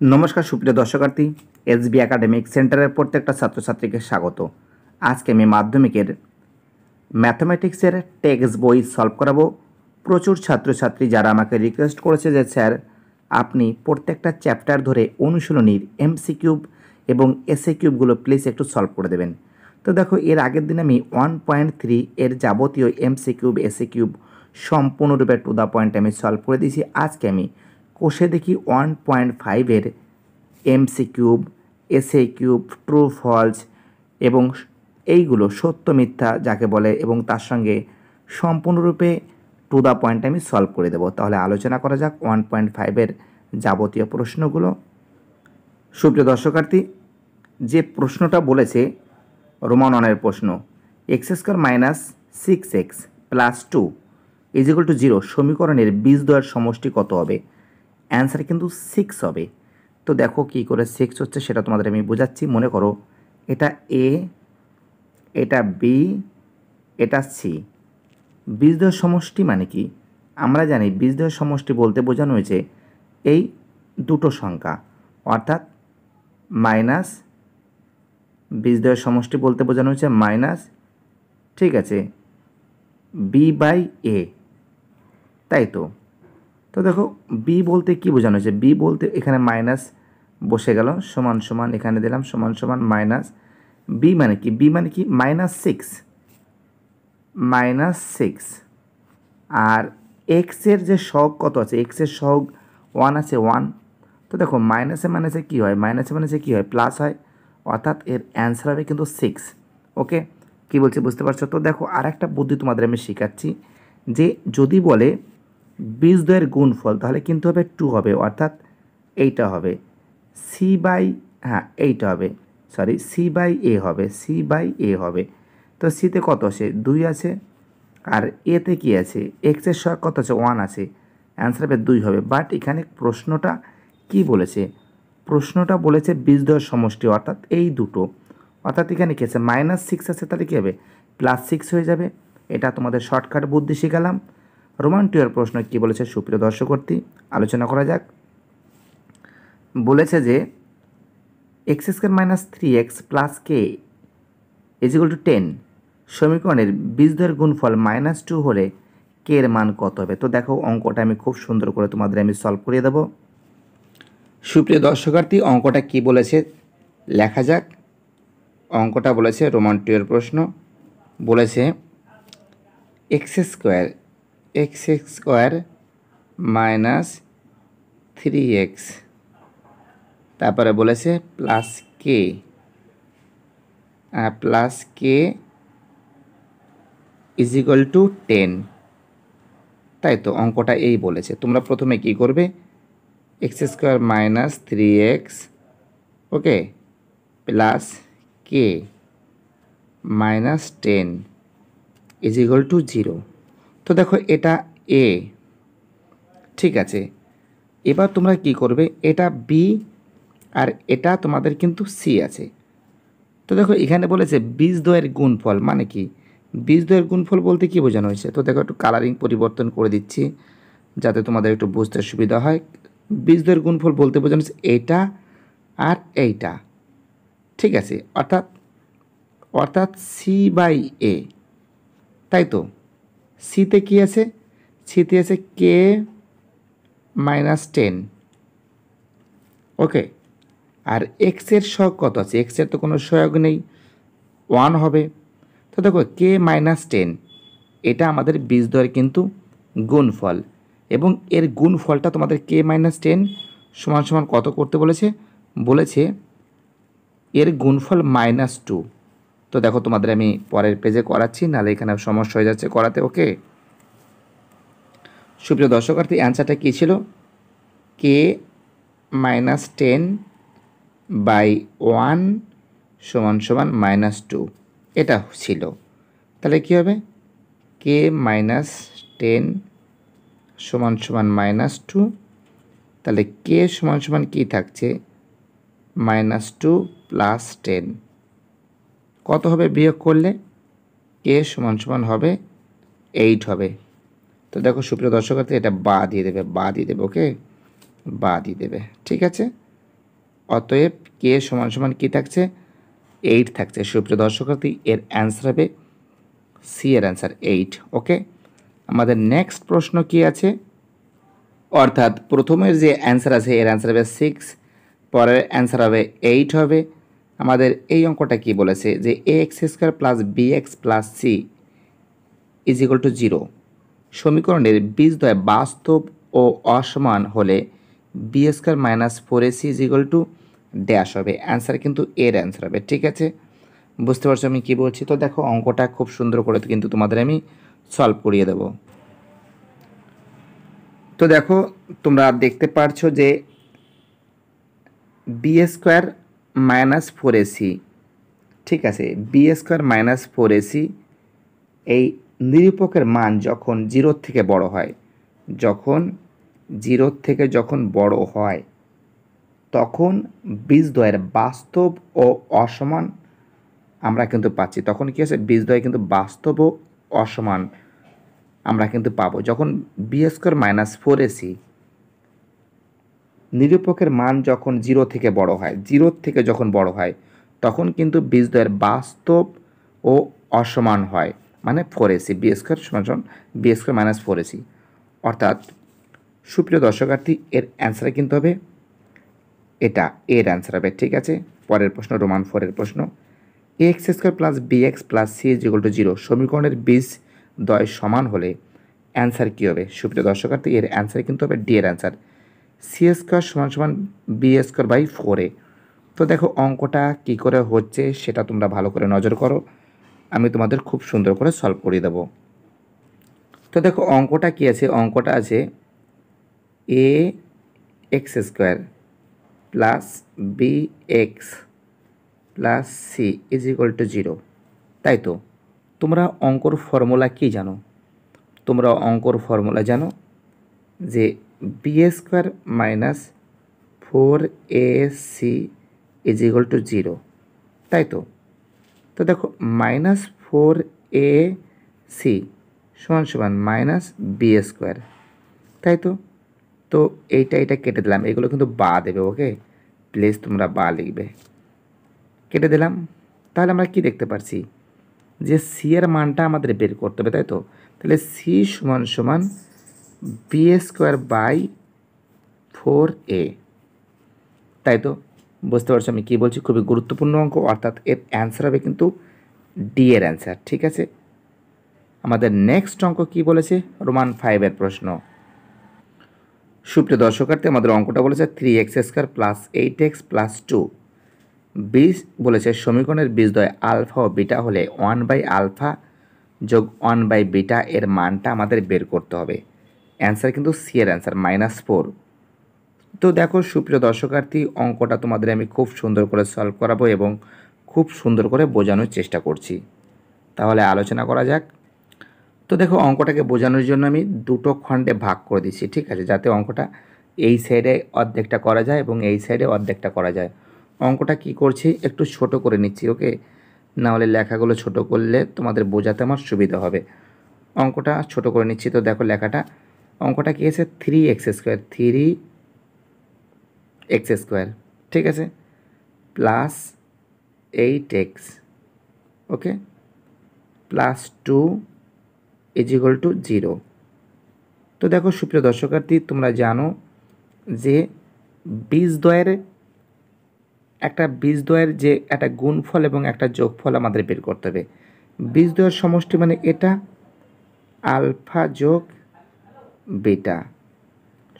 নমস্কার, সুপ্রিয় দর্শকার্থী, SB academic সেন্টারের প্রত্যেকটা ছাত্রছাত্রীকে স্বাগত। আজকে আমি মাধ্যমিকের ম্যাথামেটিক্সের টেক্সট বই সলভ করাবো। প্রচুর ছাত্রছাত্রী যারা আমাকে রিকোয়েস্ট করেছে যে, স্যার, আপনি প্রত্যেকটা চ্যাপ্টার ধরে অনুশীলনীর এমসি কিউব এবং এসএ কিউবগুলো প্লিজ একটু সলভ করে দেবেন। তো দেখো, এর আগের দিন আমি ওয়ান পয়েন্ট থ্রি এর যাবতীয় এমসি কিউব এসএ কিউব সম্পূর্ণরূপে টু দ্য পয়েন্ট আমি সলভ করে দিয়েছি। আজকে আমি কোষে দেখি ওয়ান পয়েন্ট ফাইভের MC cube SA cube true false এবং এইগুলো সত্য, মিথ্যা যাকে বলে এবং তার সঙ্গে সম্পূর্ণরূপে টু দ্য পয়েন্ট আমি সলভ করে দেবো। তাহলে আলোচনা করা যাক ওয়ান পয়েন্ট ফাইভের যাবতীয় প্রশ্নগুলো। সুপ্রিয় দর্শকার্থী, যে প্রশ্নটা বলেছে রোমাননের প্রশ্ন x square minus six x plus two is equal to zero সমীকরণের বীজদ্বয়ের সমষ্টি কত হবে? অ্যান্সার কিন্তু সিক্স হবে। তো দেখো কী করে সিক্স হচ্ছে সেটা তোমাদের আমি বোঝাচ্ছি, মনে করো এটা এ এটা বি এটা সি বীজদ্বয়ের সমষ্টি মানে কি? আমরা জানি বীজদ্বয়ের সমষ্টি বলতে বোঝানো হয়েছে এই দুটো সংখ্যা, অর্থাৎ মাইনাস বীজদ্বয়ের সমষ্টি বলতে বোঝানো হয়েছে মাইনাস ঠিক আছে বি বাই এ তাই তো? তো দেখো বি বলতে কি বোঝানো হয়েছে? বি বলতে এখানে মাইনাস বসে গেল, সমান সমান এখানে দিলাম, সমান সমান মাইনাস বি মানে কি? বি মানে কি? মাইনাস সিক্স মাইনাস সিক্স আর এক্সের যে শখ কত আছে? এক্সের শখ ওয়ান আছে ওয়ান তো দেখো মাইনাসে মাইনাসে কী হয়? মাইনাসে মাইনাসে কী হয়? প্লাস হয়। অর্থাৎ এর অ্যান্সার হবে কিন্তু সিক্স ওকে? কী বলছে, বুঝতে পারছ? তো দেখো আর একটা বুদ্ধি তোমাদের আমি শেখাচ্ছি যে যদি বলে বীজদ্বয়ের গুণফল, তাহলে কিন্তু হবে টু হবে, অর্থাৎ এইটা হবে। সি বাই হ্যাঁ এইটা হবে সরি সি বাই এ হবে সি বাই এ হবে। তো সিতে কত আছে দুই আছে, আর এতে কি আছে? এক্সের সহায়ক কত আছে? ওয়ান আছে। অ্যান্সার হবে দুই হবে। বাট এখানে প্রশ্নটা কি বলেছে? প্রশ্নটা বলেছে বীজদ্বয়ের সমষ্টি, অর্থাৎ এই দুটো। অর্থাৎ এখানে কী আছে? মাইনাস সিক্স আছে, তাহলে কী হবে? প্লাস সিক্স হয়ে যাবে। এটা তোমাদের শর্টকাট বুদ্ধি শিখালাম। রোমান টুয়ের প্রশ্ন কী বলেছে সুপ্রিয় দর্শকর্তী আলোচনা করা যাক। বলেছে যে x square minus three x plus k is equal to ten সমীকরণের বীজদ্বয়ের গুণফল মাইনাস টু হলে কে এর মান কত হবে? তো দেখো, অঙ্কটা আমি খুব সুন্দর করে তোমাদের আমি সলভ করিয়ে দেবো। সুপ্রিয় দর্শকার্থী অঙ্কটা কি বলেছে? লেখা যাক। অঙ্কটা বলেছে রোমান টুয়ের প্রশ্ন। বলেছে x square x x square minus three x. তারপরে বলেছে plus k. Plus k is equal to ten. তাই তো অঙ্কটা এই বলেছে। তোমরা প্রথমে কি করবে? X square minus three x, okay, plus k minus ten is equal to zero. তো দেখো এটা এ ঠিক আছে। এবার তোমরা কি করবে? এটা বি আর এটা তোমাদের কিন্তু সি আছে। তো দেখো এখানে বলেছে বীজদ্বয়ের গুণফল মানে কি? বীজদ্বয়ের গুণফল বলতে কি বোঝানো হয়েছে? তো দেখো একটু কালারিং পরিবর্তন করে দিচ্ছি, যাতে তোমাদের একটু বুঝতে সুবিধা হয়। বীজদ্বয়ের গুণফল বলতে বোঝানো হচ্ছে এইটা আর এইটা, ঠিক আছে? অর্থাৎ অর্থাৎ সি বাই এ তাই তো? সিতে কি আছে? সিতে আছে কে মাইনাস টেন। ওকে আর এক্সের সহগ কত আছে? এক্সের তো কোনো সহগ নেই। ওয়ান হবে। তো দেখো কে মাইনাস টেন, এটা আমাদের বীজদ্বয়ের কিন্তু গুণফল। এবং এর গুণফলটা তোমাদের কে মাইনাস টেন সমান সমান কত করতে বলেছে? বলেছে এর গুণফল মাইনাস টু। তো দেখো তোমাদের আমি পরের পেজে করাচ্ছি, নাহলে এখানে সমস্যা হয়ে যাচ্ছে করাতে ওকে সুপ্রিয় দর্শকার্থী অ্যান্সারটা কী ছিল? K minus ten by one সমান সমান মাইনাস টু এটা ছিল। তাহলে কী হবে? কে মাইনাস টেন সমান সমান মাইনাস টু তাহলে কে সমান সমান কী থাকছে? মাইনাস টু প্লাস টেন কত হবে বিয়োগ করলে? কে সমান সমান হবে? এইট হবে। তো দেখো সুপ্রিয় দর্শকার্থী এটা বা দিয়ে দেবে, বা দিয়ে দেবে, ওকে? বা দিয়ে দেবে, ঠিক আছে? অতএব কে সমান সমান কী থাকছে? এইট থাকছে। সুপ্রিয় দর্শকার্থী এর অ্যান্সার হবে সি এর অ্যান্সার এইট ওকে? আমাদের নেক্সট প্রশ্ন কি আছে? অর্থাৎ প্রথমের যে অ্যান্সার আছে, এর অ্যান্সার হবে সিক্স পরের অ্যান্সার হবে এইট হবে। আমাদের এই অঙ্কটা কি বলেছে যে a x square plus b x plus c is equal to zero সমীকরণের বীজদ্বয় বাস্তব ও অসমান হলে b square minus four ac is equal to dash হবে। অ্যান্সার কিন্তু এর অ্যান্সার হবে, ঠিক আছে? বুঝতে পারছ আমি কী বলছি? তো দেখো অঙ্কটা খুব সুন্দর করে কিন্তু তোমাদের আমি সলভ করিয়ে দেবো। তো দেখো তোমরা দেখতে পারছ যে বি স্কোয়ার মাইনাস ফোর ঠিক আছে বি স্কোয়ার মাইনাস ফোর এই নিরূপকের মান যখন জিরোর থেকে বড় হয়, যখন জিরোর থেকে যখন বড় হয়, তখন বীজদ্বয়ের বাস্তব ও অসমান আমরা কিন্তু পাচ্ছি। তখন কী আছে? বীজদ্বয় কিন্তু বাস্তব ও অসমান আমরা কিন্তু পাবো। যখন বি স্কোয়ার মাইনাস ফোর নিরূপকের মান যখন জিরো থেকে বড় হয় জিরোর থেকে যখন বড় হয়, তখন কিন্তু বীজদ্বয়ের বাস্তব ও অসমান হয় মানে ফোর এসি বি সমান b square minus four ac অর্থাৎ সুপ্রিয় দর্শকার্থী, এর অ্যান্সার কিন্তু হবে এটা, এর অ্যান্সার হবে, ঠিক আছে? পরের প্রশ্ন, রোমান ফোরের প্রশ্ন। A x square plus b x plus c is to zero সমীকরণের বীজ দয় সমান হলে অ্যান্সার কী হবে? সুপ্রিয় দর্শকার্থী, এর অ্যান্সার কিন্তু হবে ডি এর অ্যান্সার সি স্কোয়ার সমান সমান বি স্কোয়ার বাই ফোরে তো দেখো, অঙ্কটা কী করে হচ্ছে সেটা তোমরা ভালো করে নজর করো। আমি তোমাদের খুব সুন্দর করে সলভ করে দেবো। তো দেখো, অঙ্কটা কী আছে? অঙ্কটা আছে a x square plus b x plus c is equal to zero তাই তো? তোমরা অঙ্কর ফর্মুলা কী জানো? তোমরা অঙ্কর ফর্মুলা জানো যে b square minus four a c is equal to zero তাই তো? তো দেখো মাইনাস ফোর এ সি সমান সমান মাইনাস বি স্কোয়ার তাই তো? তো এইটা এটা কেটে দিলাম। এগুলো কিন্তু বা দেবে, ওকে? প্লিজ তোমরা বা লিখবে। কেটে দিলাম। তাহলে আমরা কি দেখতে পারছি? যে সি এর মানটা আমাদের বের করতে হবে, তাই তো? তাহলে সি সমান সমান b square by four a তাই তো? বুঝতে পারছ আমি কী বলছি? খুবই গুরুত্বপূর্ণ অঙ্ক। অর্থাৎ এর অ্যান্সার হবে কিন্তু ডি এর অ্যান্সার ঠিক আছে? আমাদের নেক্সট অঙ্ক কি বলেছে? রোমান ফাইভের প্রশ্ন। সুপ্রিয় দর্শকার্থী, আমাদের অঙ্কটা বলেছে three x square plus eight x plus two বীজ বলেছে সমীকরণের বীজদ্বয় আলফা ও বিটা হলে ওয়ান বাই আলফা যোগ ওয়ান বাই বিটা এর মানটা আমাদের বের করতে হবে। অ্যান্সার কিন্তু সি এর অ্যান্সার মাইনাস ফোর তো দেখো, সুপ্রিয় দর্শকার্থী, অঙ্কটা তোমাদের আমি খুব সুন্দর করে সলভ করাবো এবং খুব সুন্দর করে বোঝানোর চেষ্টা করছি। তাহলে আলোচনা করা যাক। তো দেখো, অঙ্কটাকে বোঝানোর জন্য আমি দুটো খণ্ডে ভাগ করে দিচ্ছি, ঠিক আছে? যাতে অঙ্কটা এই সাইডে অর্ধেকটা করা যায় এবং এই সাইডে অর্ধেকটা করা যায়। অঙ্কটা কি করছি? একটু ছোট করে নিচ্ছি, ওকে? না হলে লেখাগুলো ছোট করলে তোমাদের বোঝাতে আমার সুবিধা হবে। অঙ্কটা ছোট করে নিচ্ছি, তো দেখো লেখাটা অঙ্কটা কী আছে? Three x square three x square ঠিক আছে? Plus eight x okay plus two is to zero তো দেখো, সুপ্রিয় দর্শকার্থী, তোমরা জানো যে বীজদ্বয়ের একটা বীজদ্বয়ের যে একটা গুণফল এবং একটা যোগফল আমাদের বের করতে হবে। বীজদ্বয়ের সমষ্টি মানে এটা, আলফা যোগ বিটা।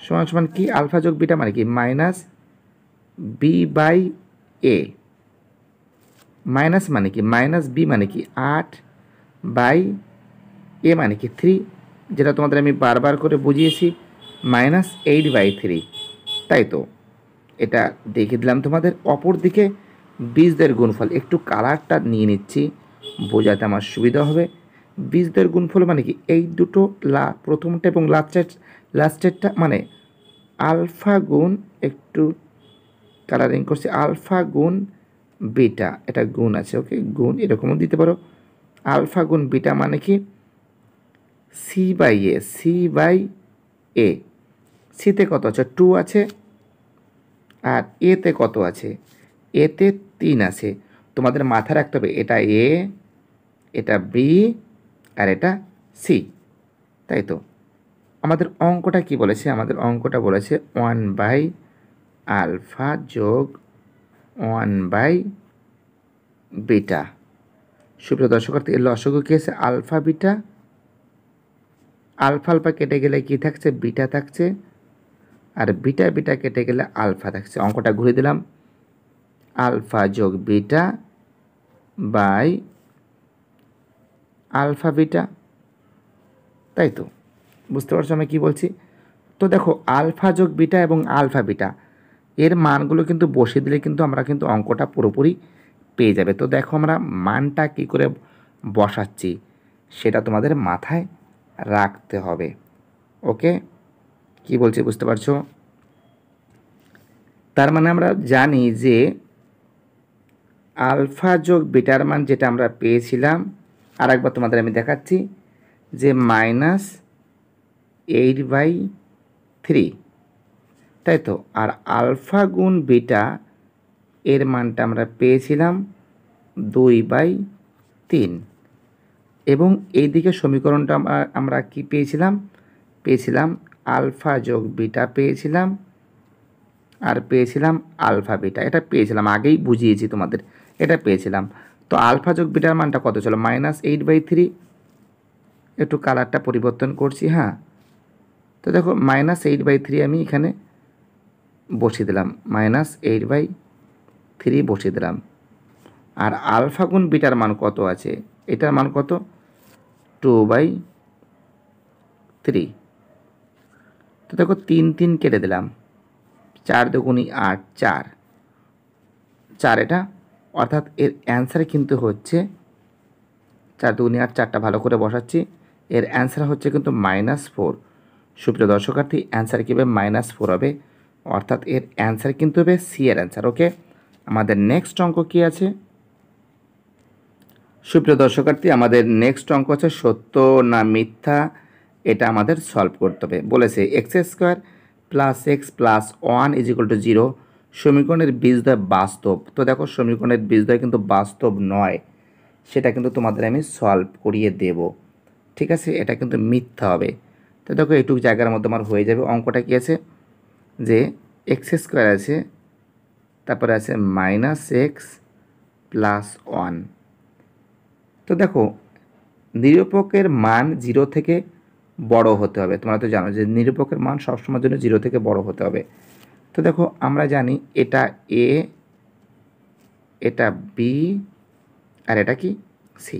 সমান সমান কি? আলফা যোগ বিটা মানে কি? Minus b by a. Minus মানে কি? মাইনাস বি মানে কি? আট বাই এ মানে কি? থ্রি। যেটা তোমাদের আমি বারবার করে বুঝিয়েছি, মাইনাস এইট বাই থ্রি। তাই তো? এটা দেখে দিলাম তোমাদের। অপর দিকে বীজদের গুণফল। একটু কালারটা নিয়ে নিচ্ছি, বোঝাতে আমার সুবিধা হবে। বীজদের গুণফল মানে কি? এই দুটো লা, প্রথমটা এবং লাস্টের, লাস্টেরটা মানে আলফা গুণ একটু কালারিং করছি। আলফা গুণ বিটা, এটা গুণ আছে, ওকে? গুণ, এরকমও দিতে পারো। আলফা গুণ বিটা মানে কি? C by a c by a সিতে কত আছে? টু আছে। আর এতে কত আছে? এতে তিন আছে। তোমাদের মাথায় রাখতে হবে, এটা এ এটা বি আর এটা সি তাই তো? আমাদের অঙ্কটা কি বলেছে? আমাদের অঙ্কটা বলেছে ওয়ান বাই আলফা যোগ ওয়ান বাই বিটা সুপ্রিয় দর্শকার্থী এর লসগু কী আছে? আলফা বিটা আলফা আলফা কেটে গেলে কি থাকছে? বিটা থাকছে। আর বিটা বিটা কেটে গেলে আলফা থাকছে। অঙ্কটা ঘুরে দিলাম। আলফা যোগ বিটা বাই আলফা, বিটা, তাই তো? বুঝতে পারছ আমি কী বলছি? তো দেখো, আলফা যোগ বিটা এবং আলফা বিটা, এর মানগুলো কিন্তু বসিয়ে দিলে কিন্তু আমরা কিন্তু অঙ্কটা পুরোপুরি পেয়ে যাবে। তো দেখো আমরা মানটা কি করে বসাচ্ছি, সেটা তোমাদের মাথায় রাখতে হবে। ওকে কি বলছি বুঝতে পারছ? তার মানে আমরা জানি যে আলফা যোগ বিটার মান যেটা আমরা পেয়েছিলাম আর একবার তোমাদের আমি দেখাচ্ছি যে মাইনাস এইট বাই থ্রি তাই তো? আর আলফা গুণ বিটা এর মানটা আমরা পেয়েছিলাম দুই বাই তিন। এবং এই দিকে সমীকরণটা আমরা কি পেয়েছিলাম? পেয়েছিলাম আলফা যোগ বিটা পেয়েছিলাম আর পেয়েছিলাম আলফা বিটা এটা পেয়েছিলাম, আগেই বুঝিয়েছি তোমাদের। এটা পেয়েছিলাম। তো আলফা যোগ বিটার মানটা কত ছিল মাইনাস এইট বাই থ্রি একটু কালারটা পরিবর্তন করছি হ্যাঁ। তো দেখো মাইনাস এইট বাই থ্রি আমি এখানে বসিয়ে দিলাম। মাইনাস এইট বাই থ্রি বসিয়ে দিলাম। আর আলফা গুণ বিটার মান কত আছে? এটার মান কত? টু বাই থ্রি তো দেখো, তিন তিন কেটে দিলাম। চার দুগুণি আট, চার। চার এটা অর্থাৎ এর অ্যান্সার কিন্তু হচ্ছে, চার দুগুণি আট, চারটা ভালো করে বসাচ্ছি, এর অ্যান্সার হচ্ছে কিন্তু মাইনাস ফোর সুপ্রিয় দর্শকার্থী অ্যান্সার কী হবে? মাইনাস ফোর হবে। অর্থাৎ এর অ্যান্সার কিন্তু হবে সি এর অ্যান্সার ওকে আমাদের নেক্সট অঙ্ক কী আছে? সুপ্রিয় দর্শকার্থী, আমাদের নেক্সট অঙ্ক হচ্ছে সত্য না মিথ্যা, এটা আমাদের সলভ করতে হবে। বলেছে x square plus x plus one is equal to zero সমীকরণের বীজদ্বয় বাস্তব। তো দেখো, সমীকরণের বীজদ্বয় কিন্তু বাস্তব নয়। সেটা কিন্তু তোমাদের আমি সলভ করিয়ে দেব। ঠিক আছে? এটা কিন্তু মিথ্যা হবে। তো দেখো, এইটুকু জায়গার মধ্যে আমার হয়ে যাবে। অঙ্কটা কী আছে? যে এক্স স্কোয়ার আছে, তারপরে আছে মাইনাস এক্স প্লাস ওয়ান তো দেখো, নিরপেক্ষের মান জিরো থেকে বড় হতে হবে। তোমরা তো জানো যে নিরপেক্ষের মান সবসময়ের জন্য জিরো থেকে বড় হতে হবে। তো দেখো আমরা জানি এটা এ এটা বি আর এটা কি? সি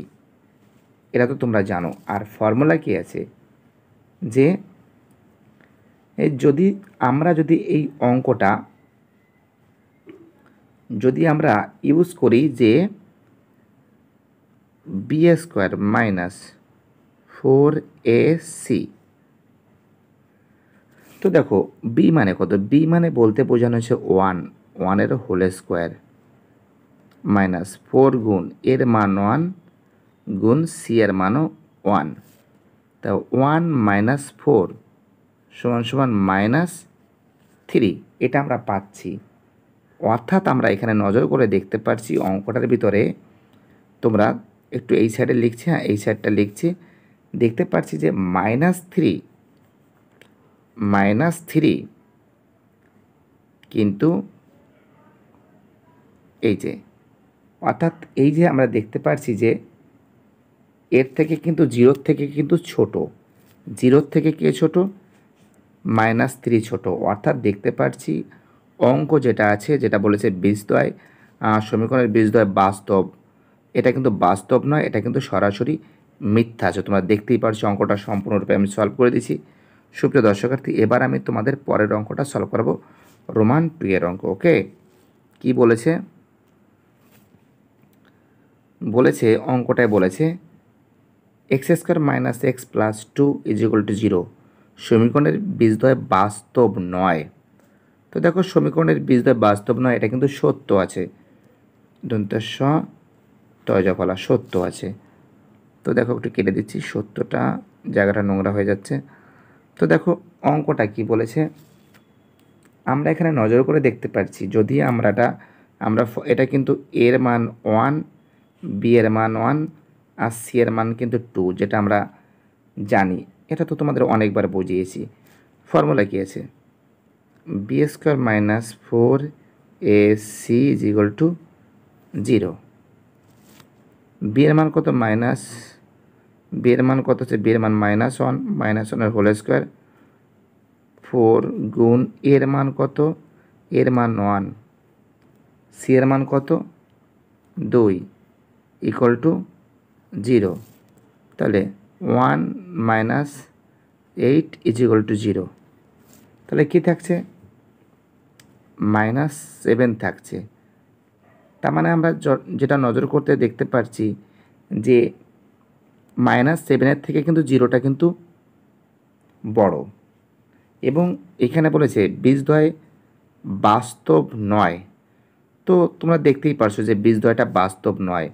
এটা তো তোমরা জানো। আর ফর্মুলা কি আছে? যে যদি আমরা যদি এই অঙ্কটা, যদি আমরা ইউজ করি যে b square minus four a c তো দেখো বি মানে কত? বি মানে বলতে বোঝানো হচ্ছে ওয়ান ওয়ানের হোল স্কোয়ার মাইনাস ফোর গুণ এর মান ওয়ান গুণ সি এর মানও ওয়ান তা ওয়ান মাইনাস ফোর সমান সমান মাইনাস থ্রি এটা আমরা পাচ্ছি। অর্থাৎ আমরা এখানে নজর করে দেখতে পাচ্ছি অঙ্কটার ভিতরে তোমরা একটু এই সাইডে লিখছি হ্যাঁ এই সাইডটা লিখছি। দেখতে পাচ্ছি যে মাইনাস থ্রি মাইনাস থ্রি কিন্তু এই যে, অর্থাৎ এই যে আমরা দেখতে পাচ্ছি যে, এর থেকে কিন্তু জিরোর থেকে কিন্তু ছোট জিরোর থেকে কে ছোট? মাইনাস থ্রি ছোট। অর্থাৎ দেখতে পাচ্ছি অঙ্ক যেটা আছে, যেটা বলেছে বীজদ্বয় সমীকরণের বীজদ্বয় বাস্তব। এটা কিন্তু বাস্তব নয়, এটা কিন্তু সরাসরি মিথ্যা আছে। তোমরা দেখতেই পারছ অঙ্কটা সম্পূর্ণরূপে আমি সলভ করে দিছি সুপ্রিয় দর্শকার্থী, এবার আমি তোমাদের পরের অঙ্কটা সলভ করাবো। রোমান এর অঙ্ক ওকে কি বলেছে? বলেছে, অঙ্কটায় বলেছে x square minus x plus two is equal to zero সমীকরণের বীজদ্বয় বাস্তব নয়। তো দেখো, সমীকরণের বীজদ্বয় বাস্তব নয়, এটা কিন্তু সত্য আছে। দন্তস্ব তয়জফলা সত্য আছে। তো দেখো, একটু কেটে দিচ্ছি, সত্যটা জায়গাটা নোংরা হয়ে যাচ্ছে। তো দেখো, অঙ্কটা কি বলেছে? আমরা এখানে নজর করে দেখতে পাচ্ছি যদি আমরা এটা আমরা এটা কিন্তু এর মান ওয়ান, বি এর মান ওয়ান, আর সি এর মান কিন্তু টু, যেটা আমরা জানি। এটা তো তোমাদের অনেকবার বুঝিয়েছি। ফর্মুলা কী আছে? B square minus four a c is equal to zero. B এর মান কত? মাইনাস বি এর মান কত হচ্ছে? বি এর মান মাইনাস ওয়ান মাইনাস ওয়ানের হোল স্কোয়ার ফোর গুণ এর মান কত? এর মান ওয়ান সি এর মান কত? দুই ইকুয়াল টু জিরো তাহলে one minus eight is equal to zero তাহলে কী থাকছে? মাইনাস সেভেন থাকছে। তার মানে আমরা যেটা নজর করতে দেখতে পারছি যে মাইনাস সেভেনের থেকে কিন্তু জিরোটা কিন্তু বড়। এবং এখানে বলেছে বীজদ্বয় বাস্তব নয়। তো তোমরা দেখতেই পারছ যে বীজদ্বয়টা বাস্তব নয়।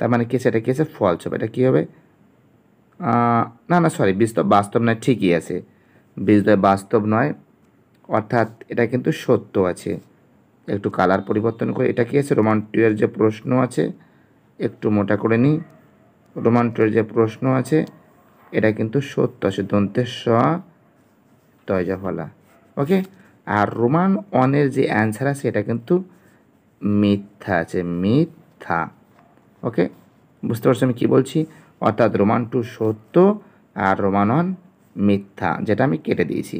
তার মানে কি সেটা কি আছে? ফলস হবে। এটা কী হবে? না না সরি বীজ তো বাস্তব নয়, ঠিকই আছে। বীজদ্বয় বাস্তব নয়, অর্থাৎ এটা কিন্তু সত্য আছে। একটু কালার পরিবর্তন করে, এটা কি আছে? রোমান যে প্রশ্ন আছে, একটু মোটা করে নিই। রোমান টুয়ের যে প্রশ্ন আছে, এটা কিন্তু সত্য আছে দন্তের স তয়জা ফলা ওকে আর রোমান অনের যে অ্যান্সার আছে, এটা কিন্তু মিথ্যা আছে, মিথ্যা। ওকে বুঝতে পারছ আমি কী বলছি? অর্থাৎ রোমান টু সত্য আর রোমান অন মিথ্যা, যেটা আমি কেটে দিয়েছি।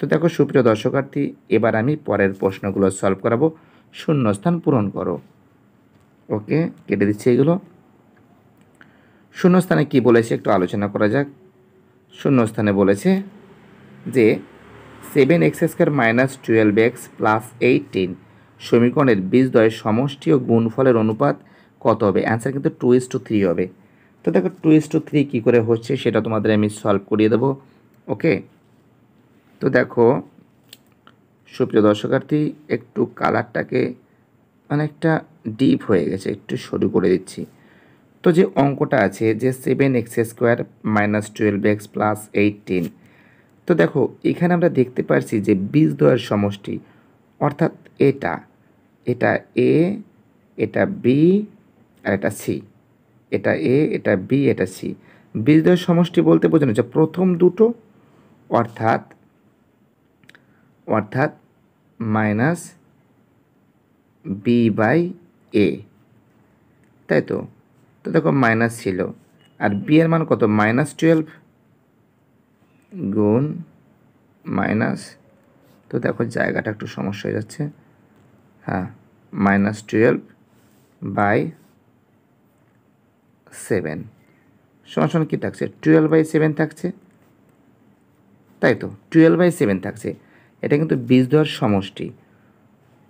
তো দেখো, সুপ্রিয় দর্শকার্থী, এবার আমি পরের প্রশ্নগুলো সলভ করাবো। শূন্যস্থান পূরণ করো। ওকে কেটে দিচ্ছি এগুলো। শূন্যস্থানে কি বলেছে একটু আলোচনা করা যাক। শূন্যস্থানে বলেছে যে seven x square minus twelve x plus eighteen সমীকরণের বীজদ্বয়ের সমষ্টি ও গুণফলের অনুপাত কত হবে? অ্যান্সার কিন্তু টু ইস টু থ্রি হবে। তো দেখো টু ইস টু থ্রি কী করে হচ্ছে সেটা তোমাদের আমি সলভ করিয়ে দেবো। ওকে তো দেখো, সুপ্রিয় দর্শকার্থী, একটু কালারটাকে অনেকটা ডিপ হয়ে গেছে, একটু সরু করে দিচ্ছি। তো যে অঙ্কটা আছে যে seven x square minus twelve x plus eighteen তো দেখো এখানে আমরা দেখতে পারছি যে বীজদ্বয়ের সমষ্টি, অর্থাৎ এটা এটা এ এটা বি আর এটা সি এটা এ এটা বি এটা সি বীজদ্বয়ের সমষ্টি বলতে বোঝানো হচ্ছে প্রথম দুটো, অর্থাৎ অর্থাৎ মাইনাস বি বাই এ তাই তো? তো দেখো মাইনাস ছিল। আর বি এর মান কত? মাইনাস টুয়েলভ গুণ মাইনাস, তো দেখো জায়গাটা একটু সমস্যা হয়ে যাচ্ছে। হ্যাঁ মাইনাস টুয়েলভ বাই সেভেন সমান কী থাকছে? টুয়েলভ বাই সেভেন থাকছে। তাই তো টুয়েলভ বাই সেভেন থাকছে। এটা কিন্তু বীজ দেওয়ার সমষ্টি।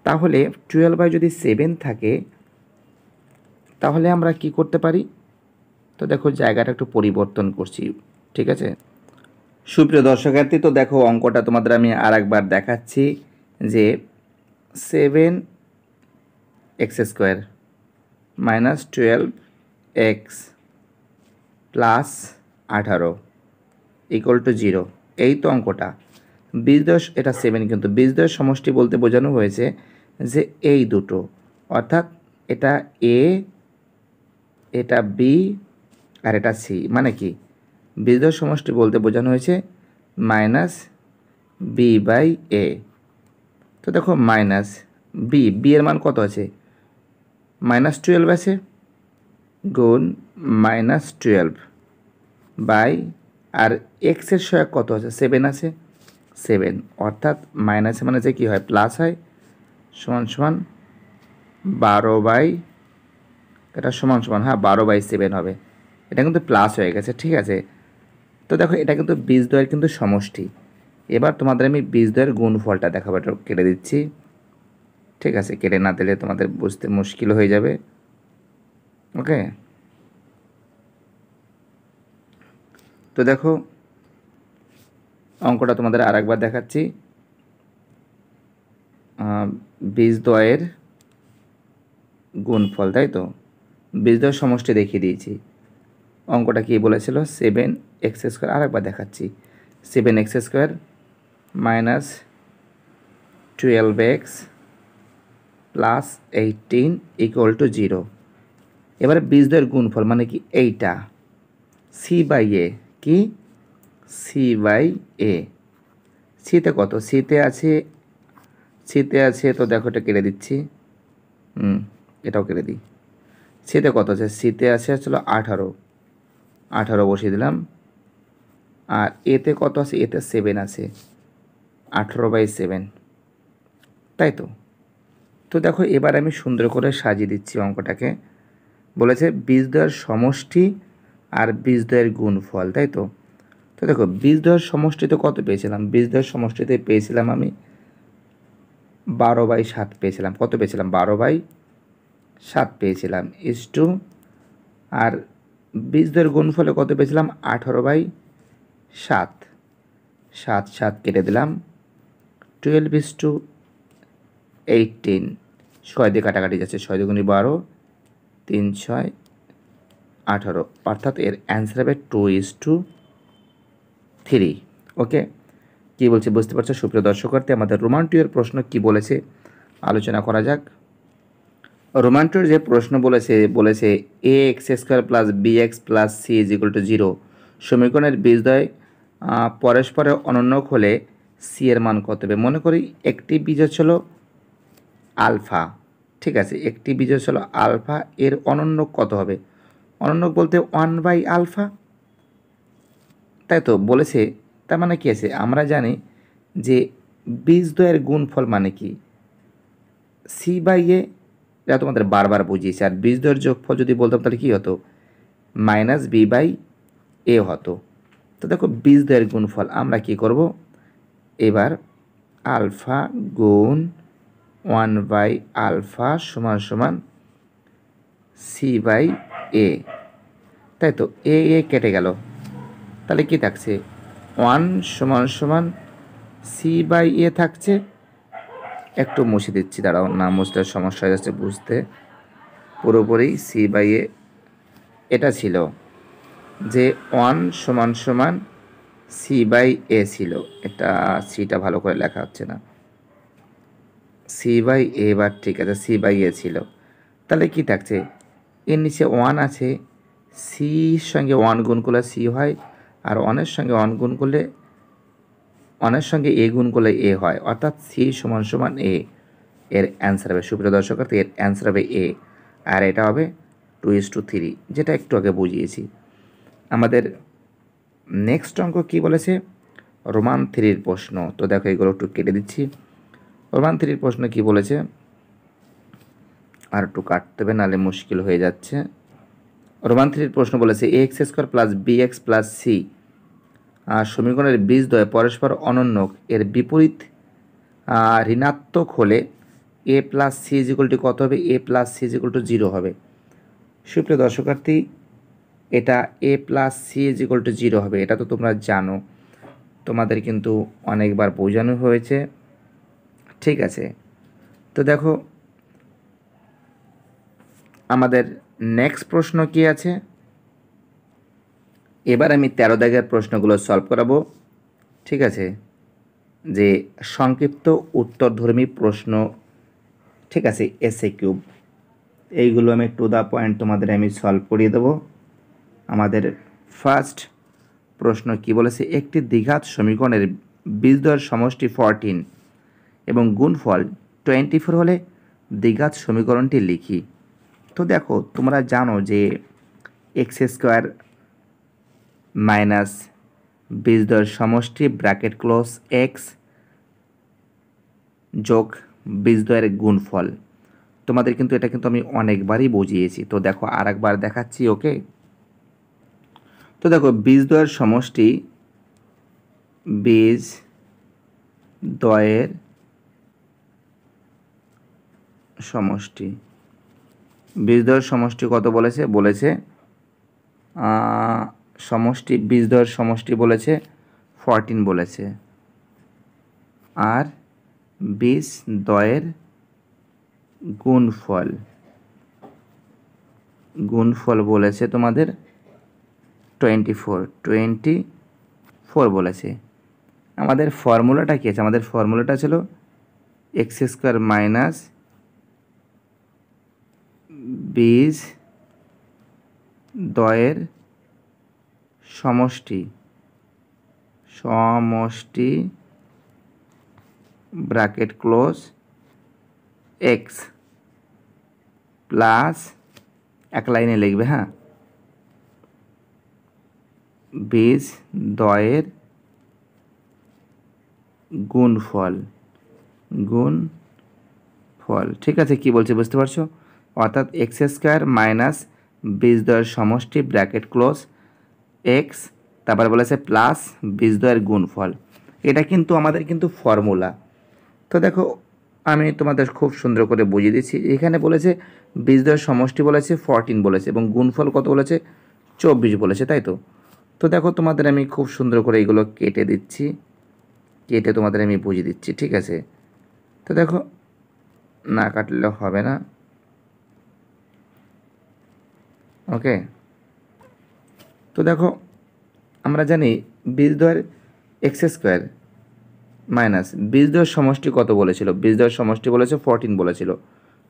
তাহলে টুয়েলভ বাই যদি সেভেন থাকে তাহলে আমরা কি করতে পারি? তো দেখো জায়গাটা একটু পরিবর্তন করছি, ঠিক আছে? সুপ্রিয় দর্শকার্থী, তো দেখো অঙ্কটা তোমাদের আমি আর একবার দেখাচ্ছি যে seven x square minus twelve x plus আঠারো ইকুয়াল টু জিরো এই তো অঙ্কটা। বীজদশ, এটা সেভেন কিন্তু বীজদশ সমষ্টি বলতে বোঝানো হয়েছে যে এই দুটো, অর্থাৎ এটা এ এটা বি আর এটা সি মানে কি? বীজদশ সমষ্টি বলতে বোঝানো হয়েছে মাইনাস বি বাই এ তো দেখো মাইনাস বি বি এর মান কত আছে? মাইনাস টুয়েলভ আছে গুণ মাইনাস টুয়েলভ বাই আর এক্সের সহায়ক কত আছে? সেভেন আছে। সেভেন অর্থাৎ মাইনাসে মানে যে কী হয়? প্লাস হয়, সমান সমান বারো বাই এটা সমান সমান হ্যাঁ বারো বাই সেভেন হবে। এটা কিন্তু প্লাস হয়ে গেছে, ঠিক আছে? তো দেখো, এটা কিন্তু বীজদ্বয়ের কিন্তু সমষ্টি। এবার তোমাদের আমি বীজদ্বয়ের গুণফলটা দেখাবো, এটা কেটে দিচ্ছি। ঠিক আছে, কেটে না দিলে তোমাদের বুঝতে মুশকিল হয়ে যাবে। ওকে? তো দেখো, অঙ্কটা তোমাদের আর একবার দেখাচ্ছি বীজদ্বয়ের গুণফল, তাই তো? বীজদ্বয়ের সমষ্টি দেখিয়ে দিয়েছি। অঙ্কটা কী বলেছিল? সেভেন এক্স স্কোয়ার আর একবার দেখাচ্ছি। Seven x square minus twelve x plus eighteen equal to zero এবারে বীজদ্বয়ের গুণফল মানে কি? এইটা। সি বাই এ কি? সি বাই এ সিতে কত? সিতে আছে সিতে আছে, তো দেখো এটা কেটে দিচ্ছি। হুম, এটাও কেটে দিই। সিতে কত আছে? সিতে আছে চলো আঠারো। আঠারো বসিয়ে দিলাম। আর এতে কত আছে? এতে সেভেন আছে। আঠারো বাই সেভেন তাই তো? তো দেখো, এবার আমি সুন্দর করে সাজিয়ে দিচ্ছি অঙ্কটাকে। বলেছে বীজ বীজদ্বয়ের সমষ্টি আর বীজ বীজদ্বয়ের গুণফল, তাই তো? তো দেখো বীজ বীজদ্বয়ের সমষ্টিতে কত পেয়েছিলাম? বীজ বীজদ্বয়ের সমষ্টিতে পেয়েছিলাম আমি বারো বাই সাত পেয়েছিলাম। কত পেয়েছিলাম? বারো বাই সাত পেয়েছিলাম। ইস টু আর বীজদ্বয়ের গুণফলে কত পেয়েছিলাম? আঠারো বাই সাত। সাত সাত কেটে দিলাম। টুয়েলভ ইস টু এইটিন ছয় দিয়ে কাটাকাটি যাচ্ছে, ছয় দুগুণি বারো। তিন, ছয়, আঠারো। অর্থাৎ এর অ্যান্সার হবে two is to three okay কী বলছে? বুঝতে পারছ? সুপ্রিয় দর্শকার্থী আমাদের রোমান্টিয়ের প্রশ্ন কি বলেছে? আলোচনা করা যাক। রোমান্টিয়র যে প্রশ্ন বলেছে বলেছে a x square plus b x plus c is equal to zero সমীকরণের বীজদ্বয় পরস্পরের অনন্য হলে সি এর মান কত হবে? মনে করি একটি বীজ ছিল আলফা। ঠিক আছে, একটি বীজ ছিল আলফা, এর অনন্য কত হবে? অনন্য বলতে ওয়ান বাই আলফা তাই তো, বলেছে, তার মানে কী আছে? আমরা জানি যে বীজদ্বয়ের গুণফল মানে কি? সি বাই এ এটা তোমাদের বারবার বুঝিয়েছি। আর বীজদ্বয়ের যোগফল যদি বলতাম, তাহলে কী হতো? মাইনাস বি বাই এ হতো। তো দেখো বীজদ্বয়ের গুণফল আমরা কি করব? এবার আলফা গুণ ওয়ান বাই আলফা সমান সমান সি বাই এ। তাই তো, এ এ কেটে গেল। তাহলে কি থাকছে? ওয়ান সমান সমান সি বাই এ থাকছে। একটু মুছে দিচ্ছি, দাঁড়াও, না মুছতে সমস্যা হয়ে যাচ্ছে বুঝতে। পুরোপুরি সি বাই এ এটা ছিল, যে ওয়ান সমান সমান সি বাই এ ছিল, এটা সিটা ভালো করে লেখা হচ্ছে না। সি বাই এ বার ঠিক আছে সি বাই এ ছিল। তাহলে কি থাকছে? এর নিচে ওয়ান আছে সির সঙ্গে ওয়ান গুণ করলে সি হয়, আর ওয়ানের সঙ্গে ওয়ান গুণ করলে ওয়ানের সঙ্গে এ গুণ করলে এ হয়। অর্থাৎ সি সমান সমান এ। এর অ্যান্সার হবে সুপ্রিয় দর্শক এর অ্যান্সার হবে এ। আর এটা হবে টু ইস টু থ্রি, যেটা একটু আগে বুঝিয়েছি। আমাদের নেক্সট অঙ্ক কী বলেছে? রোমান থ্রির প্রশ্ন। তো দেখো এগুলো একটু কেটে দিচ্ছি। রোমান থ্রির প্রশ্ন কি বলেছে? আর একটু কাটতে হবে, নাহলে মুশকিল হয়ে যাচ্ছে। রোমান থ্রির প্রশ্ন বলেছে a x square plus b x plus c সমীকরণের বীজদ্বয় পরস্পর অনন্য এর বিপরীত ঋণাত্মক হলে এ প্লাস সি ইজিকলটি কত হবে? A plus c equal to zero হবে। সুপ্রিয় দর্শকার্থী, এটা a plus c equal to zero হবে। এটা তো তোমরা জানো। তোমাদের কিন্তু অনেকবার বোঝানো হয়েছে। ঠিক আছে। তো দেখো, আমাদের নেক্সট প্রশ্ন কি আছে? এবার আমি তেরো দাগের প্রশ্নগুলো সলভ করাবো। ঠিক আছে? যে সংক্ষিপ্ত উত্তরধর্মী প্রশ্ন, ঠিক আছে এসে কিউব এইগুলো আমি টু দ্য পয়েন্ট তোমাদের আমি সলভ করিয়ে দেবো। আমাদের ফার্স্ট প্রশ্ন কি বলেছে? একটি দ্বিঘাত সমীকরণের বীজদ্বয়ের সমষ্টি ফরটিন এবং গুণফল টোয়েন্টি ফোর হলে দ্বিঘাত সমীকরণটি লিখি। তো দেখো, তোমরা জানো যে এক্স স্কোয়ার মাইনাস বীজদ্বয়ের সমষ্টি ব্র্যাকেট ক্লোজ এক্স যোগ বীজদ্বয়ের গুণফল। তোমাদের কিন্তু এটা কিন্তু আমি অনেকবারই বুঝিয়েছি। তো দেখো আর একবার দেখাচ্ছি, ওকে? তো দেখো বীজদ্বয়ের সমষ্টি বীজ দ্বয়ের সমষ্টি। বীজদ্বয়ের সমষ্টি কত বলেছে? বলেছে সমষ্টি বীজদ্বয়ের সমষ্টি বলেছে ফরটিন বলেছে। আর বীজ দ্বয়ের গুণফল গুণফল বলেছে তোমাদের টোয়েন্টি ফোর টোয়েন্টি ফোর বলেছে। আমাদের ফর্মুলাটা কী আছে? আমাদের ফর্মুলাটা ছিল এক্স স্কোয়ার মাইনাস বীজ দয়ের সমষ্টি। সমষ্টি ব্র্যাকেট ক্লোজ এক্স প্লাস এক লাইনে লিখবে হ্যাঁ? বীজ দয়ের গুণফল গুণ ফল ঠিক আছে, কি বলছে বুঝতে পারছ? অর্থাৎ এক্স স্কোয়ার মাইনাস বীজদ্বয়ের সমষ্টি ব্র্যাকেট ক্লোজ এক্স তারপর বলেছে প্লাস বীজদ্বয়ের গুণফল। এটা কিন্তু আমাদের কিন্তু ফর্মুলা তো দেখো, আমি তোমাদের খুব সুন্দর করে বুঝিয়ে দিচ্ছি। এখানে বলেছে বীজদ্বয়ের সমষ্টি বলেছে ফরটিন বলেছে এবং গুণফল কত বলেছে? চব্বিশ বলেছে, তাই তো? তো দেখো, তোমাদের আমি খুব সুন্দর করে এগুলো কেটে দিচ্ছি। কেটে তোমাদের আমি বুঝিয়ে দিচ্ছি, ঠিক আছে? তো দেখো, না কাটলে হবে না। ওকে তো দেখো, আমরা জানি বীজদ্বয়ের এক্স স্কোয়ার মাইনাস বীজদ্বয়ের সমষ্টি কত বলেছিল? বীজদ্বয়ের সমষ্টি বলেছে ফরটিন বলেছিল।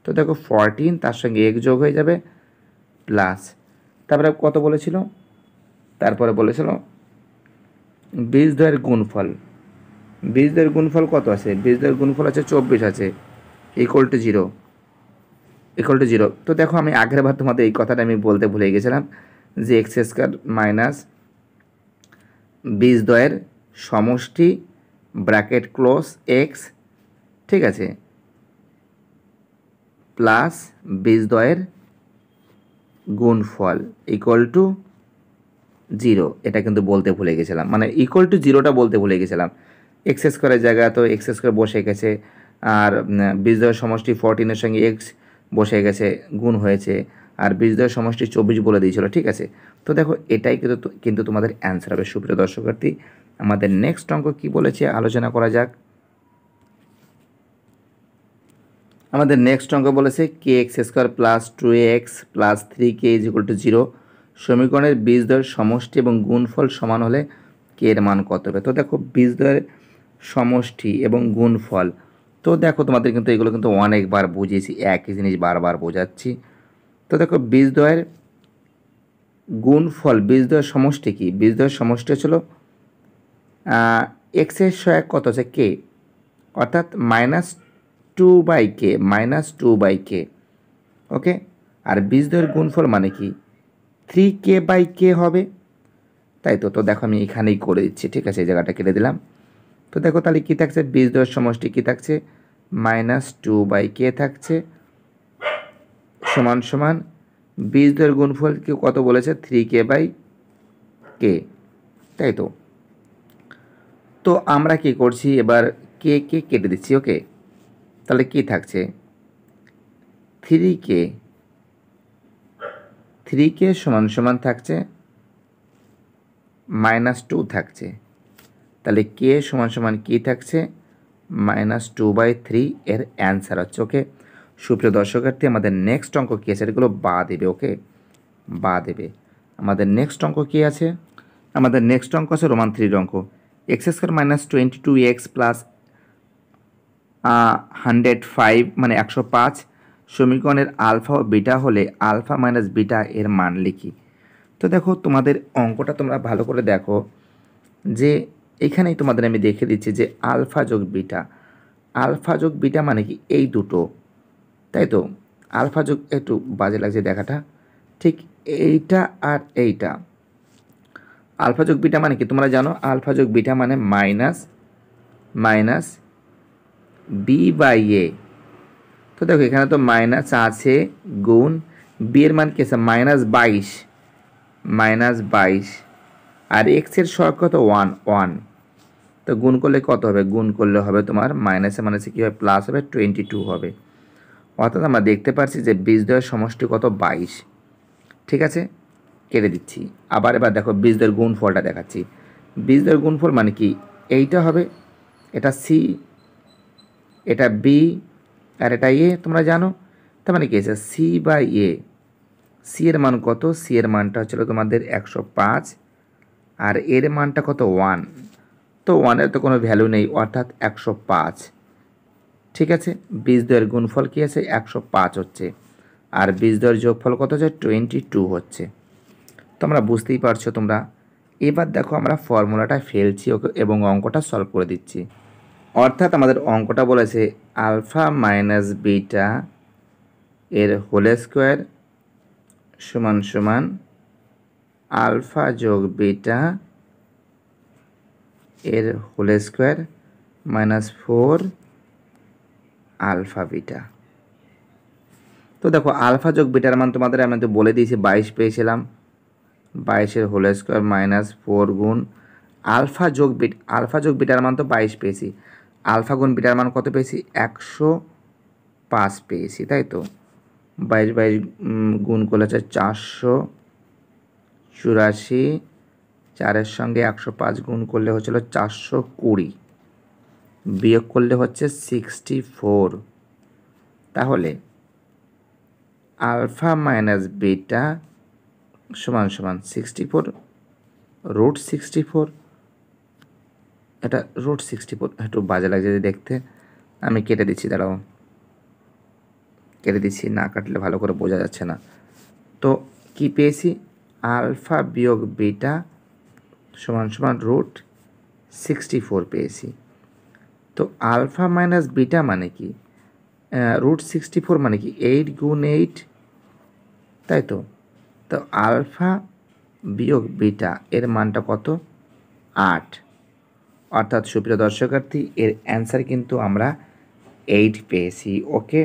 তো দেখো ফরটিন তার সঙ্গে এক যোগ হয়ে যাবে প্লাস তারপরে কত বলেছিল? তারপরে বলেছিল বীজদ্বয়ের গুণফল। বীজদ্বয়ের গুণফল কত আছে? বীজদ্বয়ের গুণফল আছে চব্বিশ আছে equal to zero equal to zero তো দেখো, আমি আগের বার তোমাদের এই কথাটা আমি বলতে ভুলে গেছিলাম। যে এক্স স্কোয়ার মাইনাস বীজদ্বয়ের সমষ্টি ব্র্যাকেট ক্লোজ এক্স, ঠিক আছে, প্লাস বীজদ্বয়ের গুণফল ইকুয়াল টু জিরো এটা কিন্তু বলতে ভুলে গেছিলাম। মানে ইকুয়াল টু জিরোটা বলতে ভুলে গেছিলাম। এক্স স্কোয়ারের জায়গা তো এক্স স্কোয়ার বসে গেছে, আর বীজদ্বয়ের সমষ্টি ফোরটিনের সঙ্গে এক্স বসে গেছে, গুণ হয়েছে। আর বীজদ্বয়ের সমষ্টি চব্বিশ বলে দিয়েছিল, ঠিক আছে? তো দেখো, এটাই কিন্তু কিন্তু তোমাদের অ্যান্সার হবে। সুপ্রিয় দর্শকার্থী, আমাদের নেক্সট অঙ্ক কি বলেছে? আলোচনা করা যাক। আমাদের নেক্সট অঙ্ক বলেছে k x square plus two x plus three k is equal to zero সমীকরণের বীজদ্বয়ের সমষ্টি এবং গুণফল সমান হলে কে এর মান কত হবে? তো দেখো বীজদ্বয়ের সমষ্টি এবং গুণফল। তো দেখো, তোমাদের কিন্তু এগুলো কিন্তু অনেকবার বুঝিয়েছি, একই জিনিস বারবার বোঝাচ্ছি। তো দেখো বীজদ্বয়ের গুণফল বীজদ্বয়ের সমষ্টি কি? বীজদ্বয়ের সমষ্টি ছিল এক্সের সহায়ক কত আছে? কে অর্থাৎ minus two by k minus two by k okay আর বীজদ্বয়ের গুণফল মানে কি? থ্রি কে বাই কে হবে। তাই তো তো দেখো আমি এখানেই করে দিচ্ছি, ঠিক আছে? এই জায়গাটা কেটে দিলাম। তো দেখো তাহলে কী থাকছে? বীজদ্বয়ের সমষ্টি কী থাকছে? মাইনাস টু বাই কে থাকছে। সমান সমান বীজদ্বয়ের গুণফল কি কত বলেছে? থ্রি কে বাই কে তাই তো? তো আমরা কি করছি? এবার কে কে কেটে দিচ্ছি ওকে তাহলে কি থাকছে? থ্রি কে থ্রি কে সমান সমান থাকছে মাইনাস টু থাকছে। তাহলে কে সমান সমান কী থাকছে? মাইনাস টু বাই থ্রি এর অ্যান্সার হচ্ছে ওকে সুপ্রিয় দর্শকার্থী, আমাদের নেক্সট অঙ্ক কী আছে? এগুলো বা দেবে ওকে বা দেবে। আমাদের নেক্সট অঙ্ক কী আছে? আমাদের নেক্সট অঙ্ক আছে রোমান থ্রির অঙ্ক। X square minus twenty two x plus hundred five মানে একশো পাঁচ সমীকরণের আলফা ও বিটা হলে আলফা মাইনাস বিটা এর মান লিখি। তো দেখো, তোমাদের অঙ্কটা তোমরা ভালো করে দেখো যে এখানেই তোমাদের আমি দেখে দিচ্ছি যে আলফা যোগ বিটা আলফা যোগ বিটা মানে কি? এই দুটো। তাই তো? আলফা যোগ একটু বাজে লাগছে দেখাটা। ঠিক এইটা আর এইটা। আলফা যোগ বিটা মানে কি? তোমরা জানো, আলফা যোগ বিটা মানে minus minus b by a তো দেখো, এখানে তো মাইনাস আছে গুণ বি এর মান কি আছে? মাইনাস বাইশ মাইনাস বাইশ। আর এক্সের সহগ কত? One one. তো গুণ করলে কত হবে? গুণ করলে হবে তোমার মাইনাসে মাইনাসে কী হবে? প্লাস হবে, টোয়েন্টি টু হবে। অর্থাৎ আমরা দেখতে পাচ্ছি যে বীজদ্বয়ের সমষ্টি কত? বাইশ। ঠিক আছে? কেটে দিচ্ছি। আবার এবার দেখো বীজদ্বয়ের গুণফলটা দেখাচ্ছি। বীজদ্বয়ের গুণফল মানে কি? এইটা হবে, এটা সি এটা বি আর এটা এ তোমরা জানো? তার মানে কি আছে সি বাই এ সি এর মান কত? সি এর মানটা হচ্ছিল তোমাদের একশো পাঁচ, আর এর মানটা কত? ওয়ান তো ওয়ানের তো কোনো ভ্যালু নেই, অর্থাৎ একশো পাঁচ। ঠিক আছে? বীজদ্বয়ের গুণফল কী আছে? একশো পাঁচ হচ্ছে। আর বীজদ্বয়ের যোগফল কত হচ্ছে? টোয়েন্টি টু হচ্ছে। তোমরা বুঝতেই পারছ তোমরা। এবার দেখো আমরা ফর্মুলাটা ফেলছি ওকে এবং অঙ্কটা সলভ করে দিচ্ছি। অর্থাৎ আমাদের অঙ্কটা বলেছে আলফা মাইনাস বিটা এর হোল স্কোয়ার সমান সমান আলফা যোগ বিটা এর whole square minus four alpha beta. তো দেখো, আলফা যোগ বিটার মান তোমাদের আমি তো বলে দিয়েছি, বাইশ পেয়েছিলাম। বাইশের হোল স্কোয়ার মাইনাস ফোর গুণ আলফা যোগ বিট আলফা যোগ বিটার মান তো বাইশ পেয়েছি। আলফা গুণ বিটার মান কত পেয়েছি? একশো পাঁচ পেয়েছি, তাই তো? বাইশ বাইশ গুণ করলে হচ্ছে চারশো চুরাশি। চারের সঙ্গে একশো পাঁচ গুণ করলে হচ্ছিল চারশো কুড়ি। বিয়োগ করলে হচ্ছে সিক্সটি ফোর তাহলে আলফা মাইনাস বিটা সমান সমান sixty four root sixty four এটা রুট সিক্সটি ফোর একটু বাজে লাগছে দেখতে। আমি কেটে দিচ্ছি, দাঁড়াও। কেটে দিচ্ছি, না কাটলে ভালো করে বোঝা যাচ্ছে না। তো কি পেয়েছি? আলফা বিয়োগ বিটা সমান সমান রুট সিক্সটি ফোর পেয়েছি। তো আলফা মাইনাস বিটা মানে কি? রুট সিক্সটি ফোর মানে কি? এইট গুণ এইট। তাই তো? তো আলফা বিয়োগ বিটা, এর মানটা কত? আট। অর্থাৎ সুপ্রিয় দর্শকার্থী, এর অ্যান্সার কিন্তু আমরা এইট পেয়েছি, ওকে?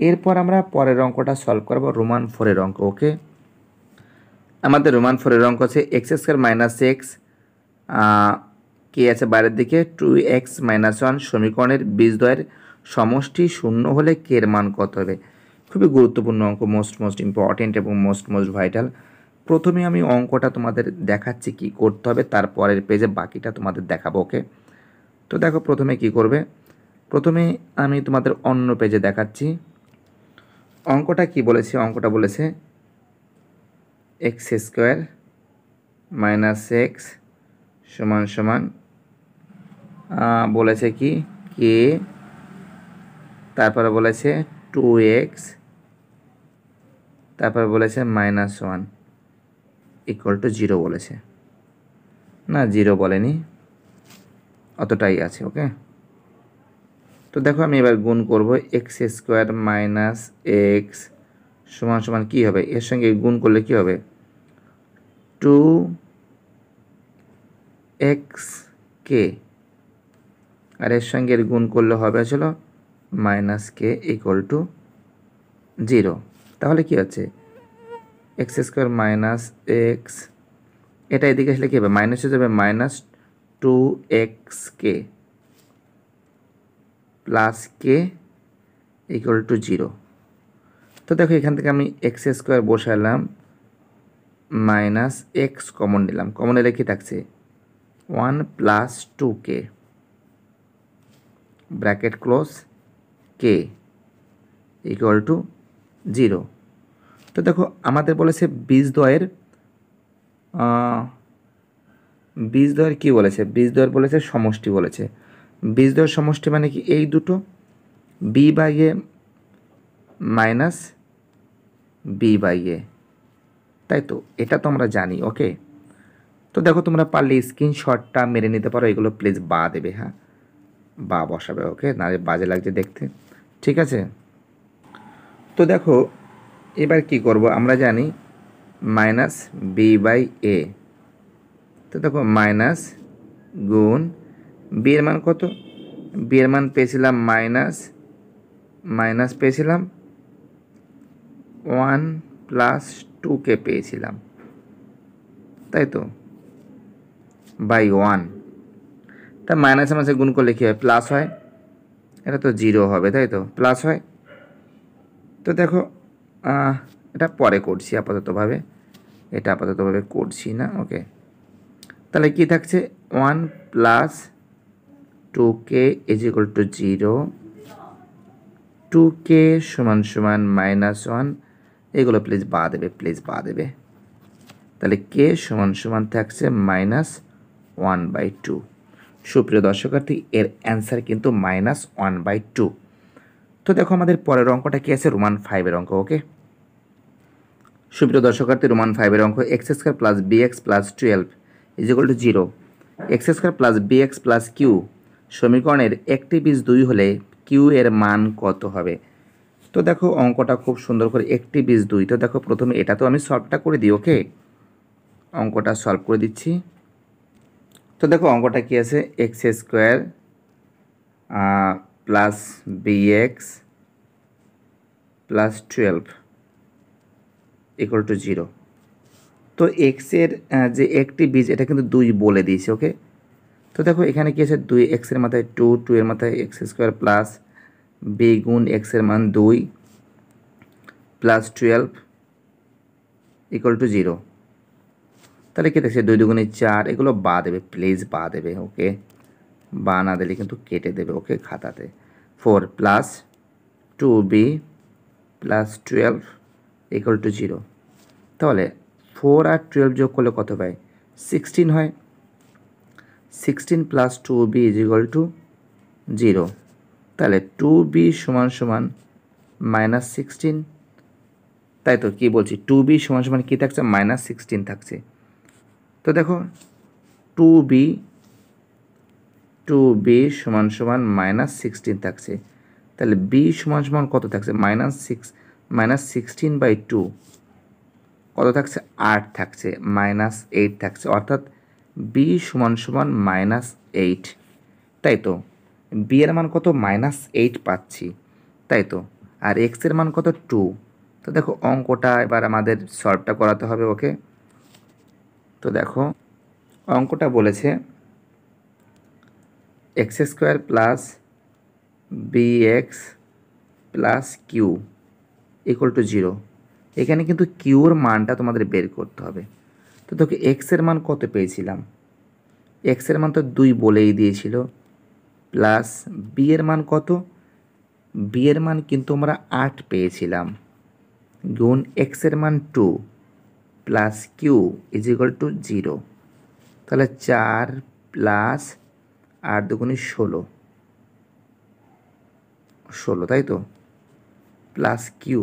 এরপর আমরা পরের অঙ্কটা সলভ করব, রোমান ফোরের অঙ্ক, ওকে? আমাদের রোমান ফোরের অঙ্ক আছে x square minus x k আছে? বাইরের দিকে টু এক্স মাইনাস ওয়ান সমীকরণের বীজদ্বয়ের সমষ্টি শূন্য হলে কের মান কত হবে? খুবই গুরুত্বপূর্ণ অঙ্ক মোস্ট মোস্ট ইম্পর্টেন্ট এবং মোস্ট মোস্ট ভাইটাল প্রথমে আমি অঙ্কটা তোমাদের দেখাচ্ছি কি করতে হবে, তারপরের পেজে বাকিটা তোমাদের দেখাবো ওকে তো দেখো প্রথমে কি করবে? প্রথমে আমি তোমাদের অন্য পেজে দেখাচ্ছি। অঙ্কটা কি বলেছে? অঙ্কটা বলেছে এক্স স্কোয়ার মাইনাস এক্স সমান সমান বলেছে কি? কে? তারপরে বলেছে টু এক্স তারপরে বলেছে minus one equal to zero বলেছে। না জিরো বলেনি। অতটাই আছে ওকে তো দেখো, আমি এবার গুণ করব এক্স স্কোয়ার মাইনাস এক্স সমান সমান কী হবে? এর সঙ্গে গুণ করলে কী হবে? টু এক্স কে আর এর সঙ্গে এর গুণ করলে হবে ছিল minus k equal to zero তাহলে কী হচ্ছে? এক্স স্কোয়ার মাইনাস এক্স এটা এদিকে আসলে কী হবে? মাইনাস হয়ে যাবে minus two x k plus k equal to zero তো দেখো এখান থেকে আমি এক্স স্কোয়ার বসালাম মাইনাস এক্স কমন নিলাম। কমন এলে কি থাকছে one plus two k bracket close k equal to zero তো দেখো, আমাদের বলেছে বীজদ্বয়ের বীজদ্বয়ের কী বলেছে? বীজদ্বয়ের বলেছে সমষ্টি বলেছে। বীজদ্বয়ের সমষ্টি মানে কি? এই দুটো b by a minus b by a তাই তো? এটা তো আমরা জানি ওকে তো দেখো, তোমরা পারলে স্ক্রিনশটটা মেরে নিতে পারো, এগুলো প্লিজ বা দেবে হ্যাঁ? বা বসাবে ওকে, না বাজে লাগছে দেখতে। ঠিক আছে? তো দেখো, এবার কি করব আমরা জানি মাইনাস বি বাই এ তো দেখো মাইনাস গুণ বি এর মান কত? বি এর মান পেয়েছিলাম মাইনাস মাইনাস পেয়েছিলাম ওয়ান প্লাস টুকে পেয়েছিলাম। তাই তো? বাই ওয়ান তা মাইনাসে মাসে গুণ করলে কী হয়? প্লাস হয়। এটা তো জিরো হবে, তাই তো? প্লাস হয়। তো দেখো এটা পরে করছি আপাততভাবে। এটা আপাততভাবে করছি না ওকে তাহলে কি থাকছে? One plus two k is equal to zero two k সমান সমান মাইনাস ওয়ান এগুলো প্লিজ বা দেবে প্লিজ বা দেবে। তাহলে কে সমান সমান থাকছে মাইনাস ওয়ান বাই টু সুপ্রিয় দর্শকার্থী, এর অ্যান্সার কিন্তু মাইনাস ওয়ান বাই টু তো দেখো আমাদের পরের অঙ্কটা কি আছে? রোমান ফাইভের অঙ্ক ওকে সুপ্রিয় দর্শকার্থী রোমান ফাইভের অঙ্ক x square plus b x plus twelve is equal to zero x square plus b x plus q সমীকরণের একটি বীজ দুই হলে কিউ এর মান কত হবে? তো দেখো অঙ্কটা খুব সুন্দর করে একটি বীজ দুই, তো দেখো প্রথমে এটা তো আমি সলভটা করে দিই ওকে অঙ্কটা সলভ করে দিচ্ছি। তো দেখো অঙ্কটা কী আছে? X square plus b x plus twelve equal to zero তো এক্সের যে একটি বীজ, এটা কিন্তু দুই বলে দিয়েছে ওকে তো দেখো এখানে কী আছে? দুই এক্সের মাথায় টু টু এর মাথায় এক্স স্কোয়ার প্লাস বি গুণ এক্সের মান দুই plus twelve equal to zero তাহলে কী দেখছে? দুই দুগুণে চার, এগুলো বা দেবে প্লিজ বা দেবে ওকে বা না দিলে কিন্তু কেটে দেবে ওকে খাতাতে। Four plus two b plus twelve equal to zero তাহলে ফোর আর টুয়েলভ যোগ করলে কত পায় সিক্সটিন হয়। Sixteen plus two b is equal to zero তাহলে টু বি সমান সমান মাইনাস সিক্সটিন তাই তো কী বলছি? টু বি সমান সমান কী থাকছে? মাইনাস সিক্সটিন থাকছে। তো দেখো টু বি টু বি সমান সমান মাইনাস সিক্সটিন থাকছে। তাহলে বি সমান সমান কত থাকছে? Minus six minus sixteen by two কত থাকছে? আট থাকছে মাইনাস এইট থাকছে। অর্থাৎ বি সমান সমান মাইনাস এইট তাই তো? বি এর মান কত? মাইনাস এইট পাচ্ছি। তাই তো? আর এক্সের মান কত? টু তো দেখো, অঙ্কটা এবার আমাদের সলভটা করাতে হবে ওকে। তো দেখো, অঙ্কটা বলেছে x square plus b x plus q equal to zero এখানে কিন্তু কিউর মানটা তোমাদের বের করতে হবে। তো দেখো এক্সের মান কত পেয়েছিলাম? এক্সের মান তো দুই বলেই দিয়েছিল। প্লাস বি এর মান কত? বি এর মান কিন্তু আমরা আট পেয়েছিলাম। গুণ এক্সের মান two plus q is equal to zero তাহলে চার প্লাস আট দুগুণে ষোলো। ষোলো, তাই তো? প্লাস কিউ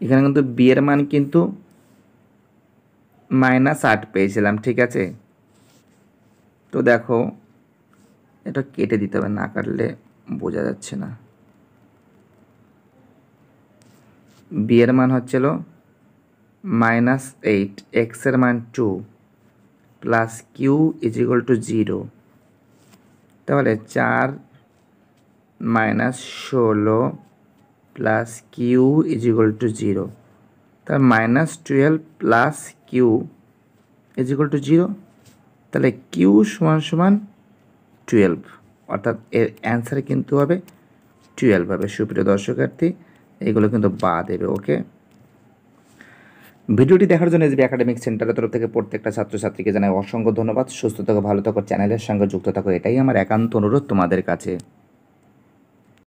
এখানে কিন্তু বিয়ের মান কিন্তু মাইনাস আট পেয়েছিলাম, ঠিক আছে? তো দেখো, এটা কেটে দিতে হবে, না কাটলে বোঝা যাচ্ছে না। বিয়ের মান হচ্ছিল মাইনাস এইট এক্সের মান two plus q is equal to zero তাহলে চার মাইনাস ষোলো plus q is equal to zero তাহলে minus twelve plus q is equal to zero তাহলে কিউ সমান সমান টুয়েলভ অর্থাৎ এর অ্যান্সার কিন্তু হবে টুয়েলভ হবে। সুপ্রিয় দর্শকার্থী এগুলো কিন্তু বা দেবে, ওকে? ভিডিওটি দেখার জন্য এসবি একাডেমিক সেন্টারের তরফ থেকে প্রত্যেকটা ছাত্রছাত্রীকে জানাই অসংখ্য ধন্যবাদ। সুস্থ থাকো, ভালো থাকো, চ্যানেলের সঙ্গে যুক্ত থাকো, এটাই আমার একান্ত অনুরোধ তোমাদের কাছে।